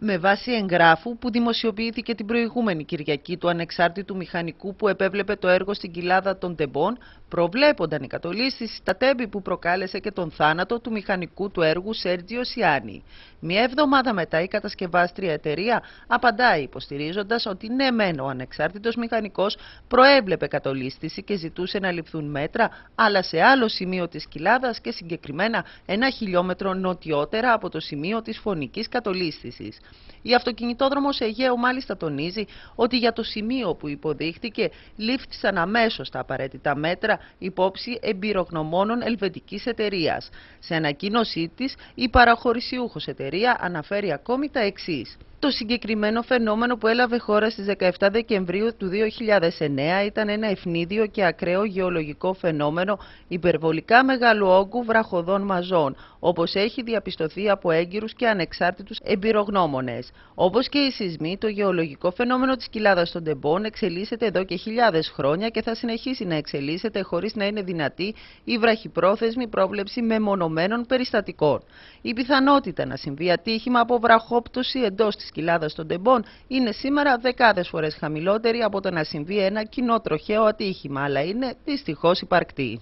με βάση εγγράφου που δημοσιοποιήθηκε την προηγούμενη Κυριακή του ανεξάρτητου μηχανικού που επέβλεπε το έργο στην κοιλάδα των Τεμπών, προβλέπονταν οι κατολίσθηση στα τέμπη που προκάλεσε και τον θάνατο του μηχανικού του έργου Σέρτζιο Σιάννη. Μια εβδομάδα μετά η κατασκευάστρια εταιρεία απαντάει υποστηρίζοντας ότι ναι μεν ο ανεξάρτητος μηχανικός προέβλεπε κατολίσθηση και ζητούσε να ληφθούν μέτρα, αλλά σε άλλο σημείο της κοιλάδας και συγκεκριμένα ένα χιλιόμετρο νοτιότερα από το σημείο της φωνικής κατολίσθησης. Η αυτοκινητόδρομος Αιγαίο μάλιστα τονίζει ότι για το σημείο που υποδείχτηκε λήφθησαν αμέσως τα απαραίτητα μέτρα υπόψη εμπειρογνωμόνων ελβετικής εταιρείας. Σε ανακοίνωσή της, η παραχωρησιούχος εταιρεία αναφέρει ακόμη τα εξής. Το συγκεκριμένο φαινόμενο που έλαβε χώρα στις 17 Δεκεμβρίου του 2009 ήταν ένα ευνίδιο και ακραίο γεωλογικό φαινόμενο υπερβολικά μεγάλου όγκου βραχοδών μαζών, όπως έχει διαπιστωθεί από έγκυρους και ανεξάρτητους εμπειρογνώμονες. Όπως και οι σεισμοί, το γεωλογικό φαινόμενο της κοιλάδας των τεμπών εξελίσσεται εδώ και χιλιάδες χρόνια και θα συνεχίσει να εξελίσσεται χωρίς να είναι δυνατή η βραχυπρόθεσμη πρόβλεψη μεμονωμένων περιστατικών. Η πιθανότητα να συμβεί ατύχημα από βραχόπτωση εντός της κοιλάδας των τεμπών είναι σήμερα δεκάδες φορές χαμηλότερη από το να συμβεί ένα κοινό τροχαίο ατύχημα, αλλά είναι δυστυχώς υπαρκτή.